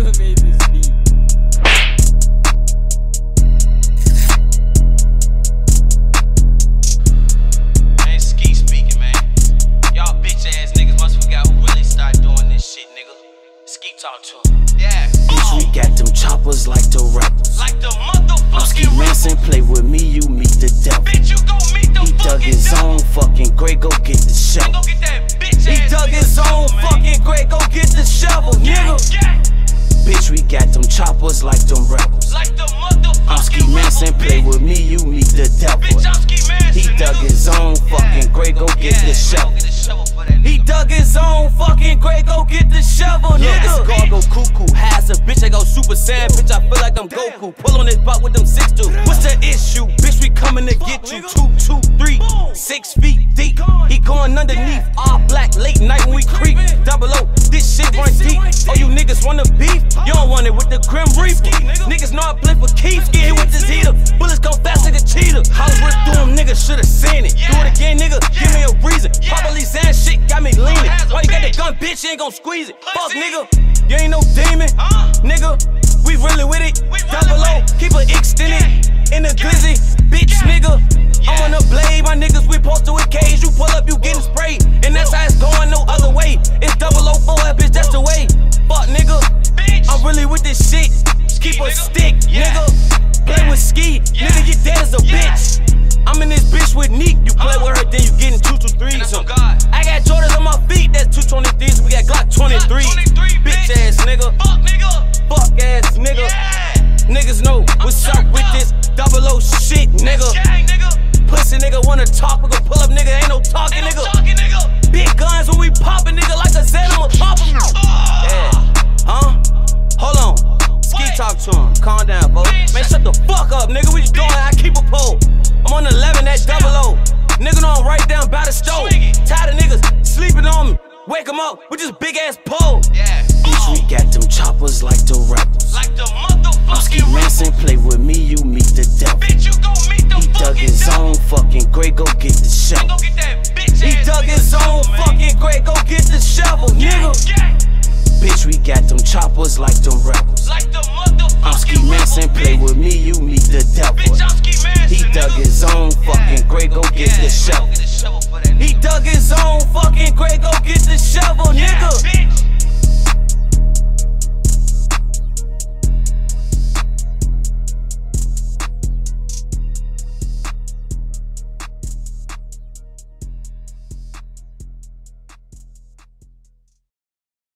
Nigga made this beat. Man, ski speaking, man. Y'all bitch ass niggas must forgot who really started doing this shit, nigga. Ski talk to him. Yeah. Bitch, we got them choppers like the rappers. Like the I'm Ski Manson, play with me, you meet the devil. Bitch, you gon' meet the He dug his devil. own fucking grave, go get the Man, choppers like them rebels. Like the I'm Ski Manson, play with me, you meet the devil. Bitch, I'm Ski Manson, He dug his own fucking grave, go get Yeah, the shovel. Get the shovel for He dug his own fucking grave, go get the shovel, nigga. This go cuckoo, has a bitch, I go super saiyan, bitch, I feel like I'm Goku. Pull on his butt with them six dudes. What's the issue? Bitch, we coming to get you. Two, two, three, six feet deep. He going underneath, all black, late night when we creep. Double O, this shit run deep. You niggas wanna beef? You don't want it with the Grim Reaper. Niggas know I play for keeps, get hit with this heater. Bullets go fast like a cheetah. Hollywood through them, niggas should've seen it. Do it again, nigga, give me a reason. Probably Zan shit got me leaning. Why you got the gun, bitch? You ain't gon' squeeze it. Fuck, nigga, you ain't no demon. Nigga, we really with it. Double bitch. I'm in this bitch with Neek. You play with her, then you getting two two threes. Calm down, bro. Man, shut the fuck up, nigga. We just doing, I keep a pole. I'm on 11, that double O. Nigga know I'm right down by the stove. Tired of niggas sleeping on me. Wake 'em up with this big ass pole. Yeah. Bitch, we got them choppers like the rappers. Like the motherfucking Manson, play with me, you meet the devil. Bitch, you gon' meet the He dug his devil. own fucking grave, go get the shovel. go get that bitch He dug his own man. fucking grave, go get the shovel, Gang, nigga. gang. Bitch, we got them choppers like them rebels. Like the Ski Manson, play with me, you meet the devil. Bitch, I'm Ski Manson, He dug his own fucking grave, go get the shovel. Go get the shovel for that He dug his own fucking grave, go get the